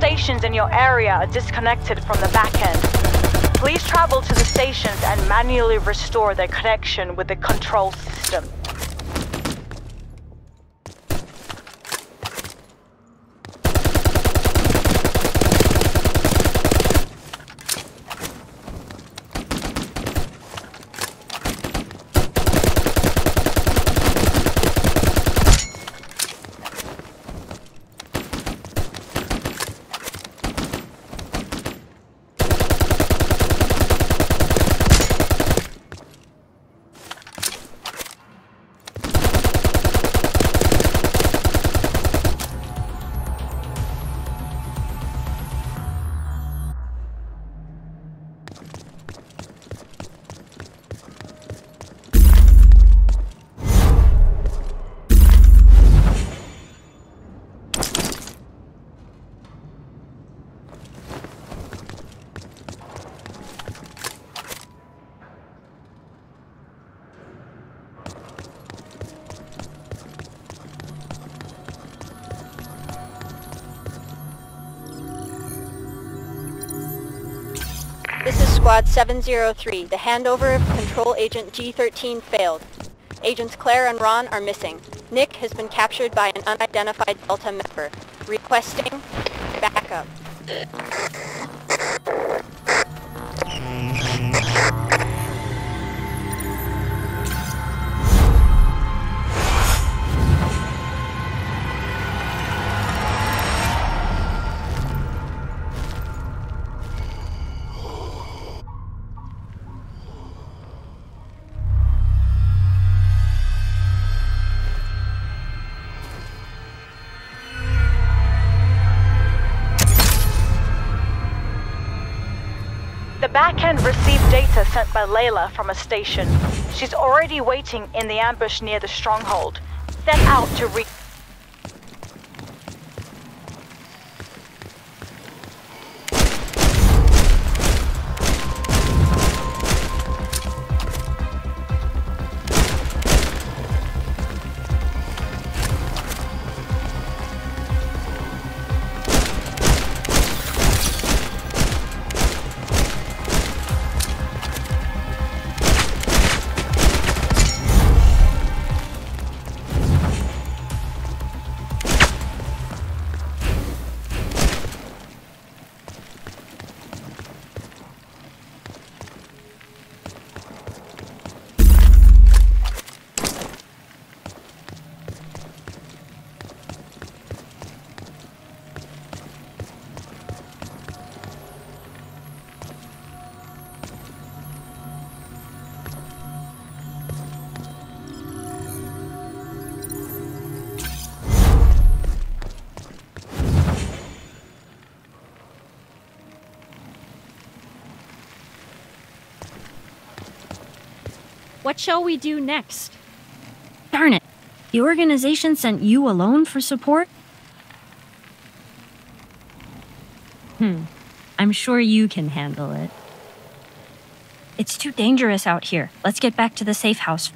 stations in your area are disconnected from the backend. Please travel to the stations and manually restore their connection with the control system. This is Squad 703. The handover of Control Agent G13 failed. Agents Claire and Ron are missing. Nick has been captured by an unidentified Delta member. Requesting backup. Backend received data sent by Layla from a station. She's already waiting in the ambush near the stronghold. Set out to re- What shall we do next? Darn it. The organization sent you alone for support? Hmm. I'm sure you can handle it. It's too dangerous out here. Let's get back to the safe house.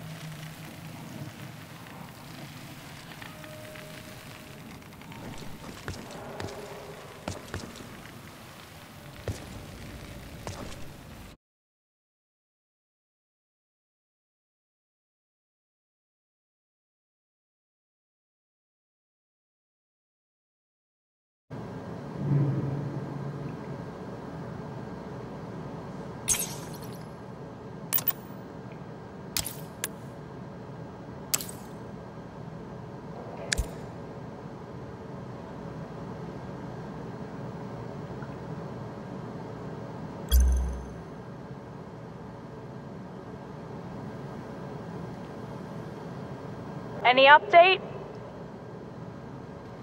Any update?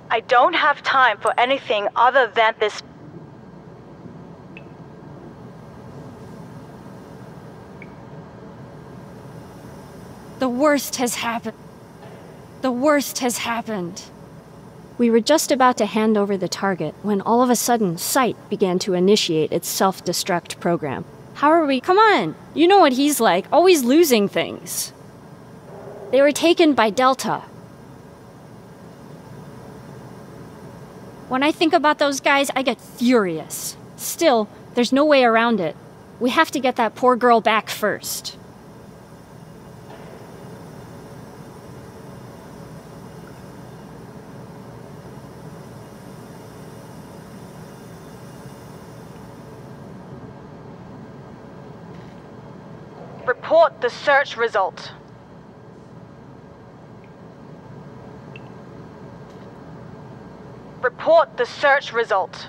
I don't have time for anything other than this. The worst has happened. The worst has happened. We were just about to hand over the target when all of a sudden Site began to initiate its self destruct program. How are we? Come on! You know what he's like, always losing things. They were taken by Delta. When I think about those guys, I get furious. Still, there's no way around it. We have to get that poor girl back first. Report the search result. Report the search result.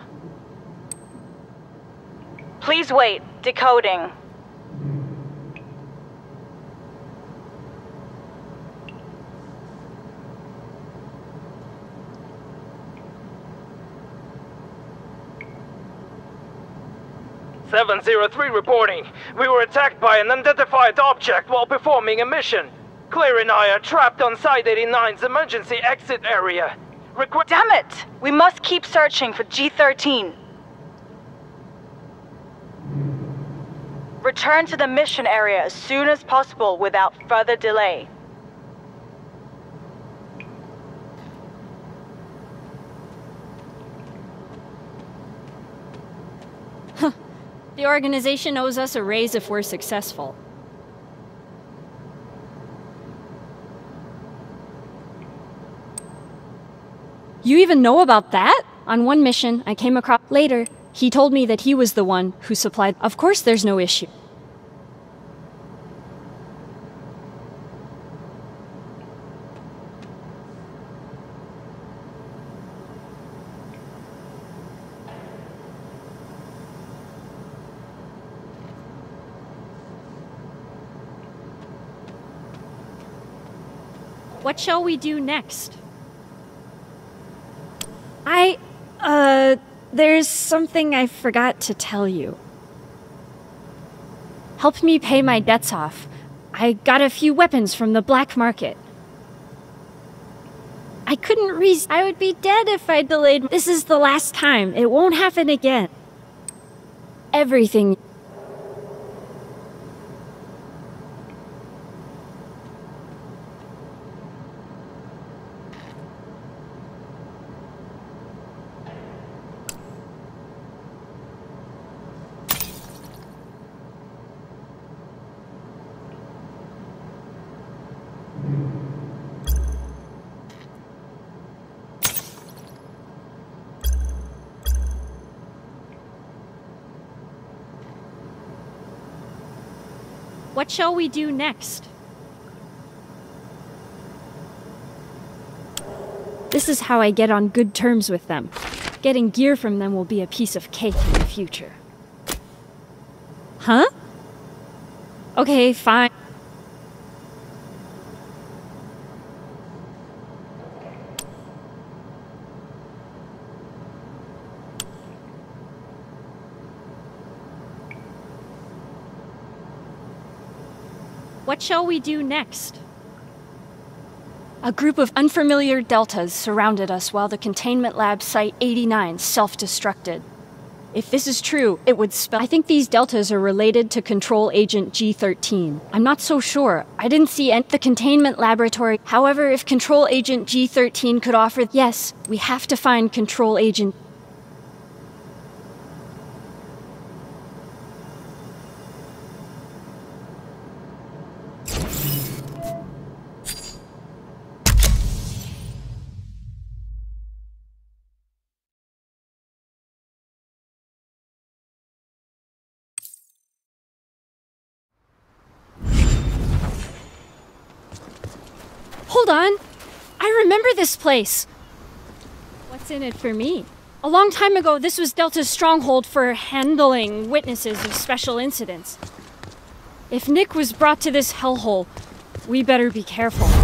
Please wait. Decoding. Seven zero three reporting. We were attacked by an unidentified object while performing a mission. Claire and I are trapped on Site 89's emergency exit area. Requ- Damn it! We must keep searching for G13. Return to the mission area as soon as possible without further delay. The organization owes us a raise if we're successful. You even know about that? On one mission, I came across. Later, he told me that he was the one who supplied. Of course, there's no issue. What shall we do next? I. Uh. There's something I forgot to tell you. Help me pay my debts off. I got a few weapons from the black market. I couldn't reason. I would be dead if I delayed. This is the last time. It won't happen again. Everything. What shall we do next? This is how I get on good terms with them. Getting gear from them will be a piece of cake in the future. Huh? Okay, fine. Shall we do next? A group of unfamiliar deltas surrounded us while the containment lab Site 89 self destructed. If this is true, it would spell. I think these deltas are related to Control Agent G13. I'm not so sure. I didn't see any. The containment laboratory. However, if Control Agent G13 could offer. Yes, we have to find Control Agent. Hold on! I remember this place! What's in it for me? A long time ago, this was Delta's stronghold for handling witnesses of special incidents. If Nick was brought to this hellhole, we better be careful.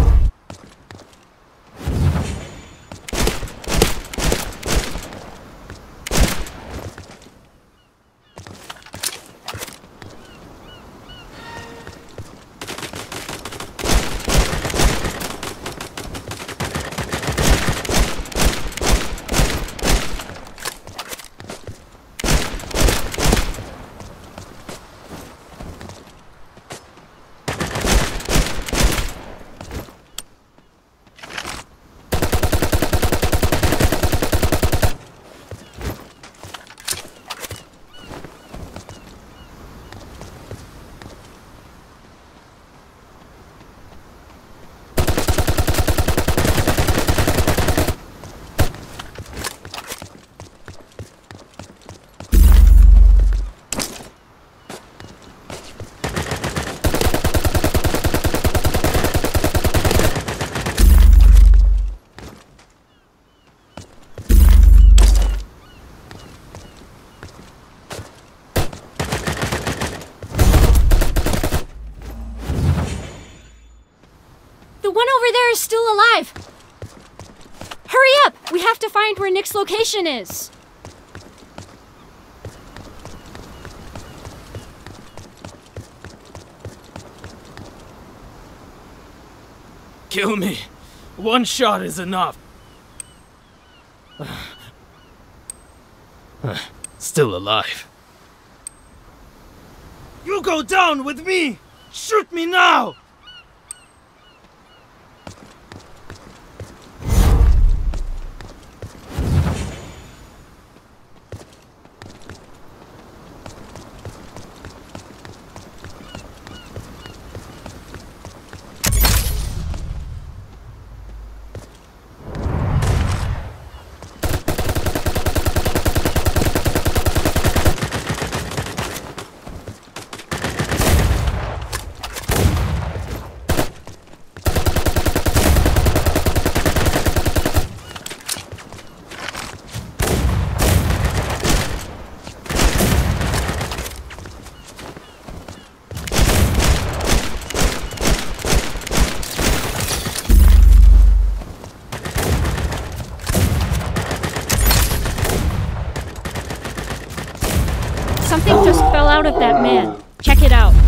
There is still alive! Hurry up! We have to find where Nick's location is! Kill me. One shot is enough. Still alive. You go down with me! Shoot me now! Out of that man. Check it out.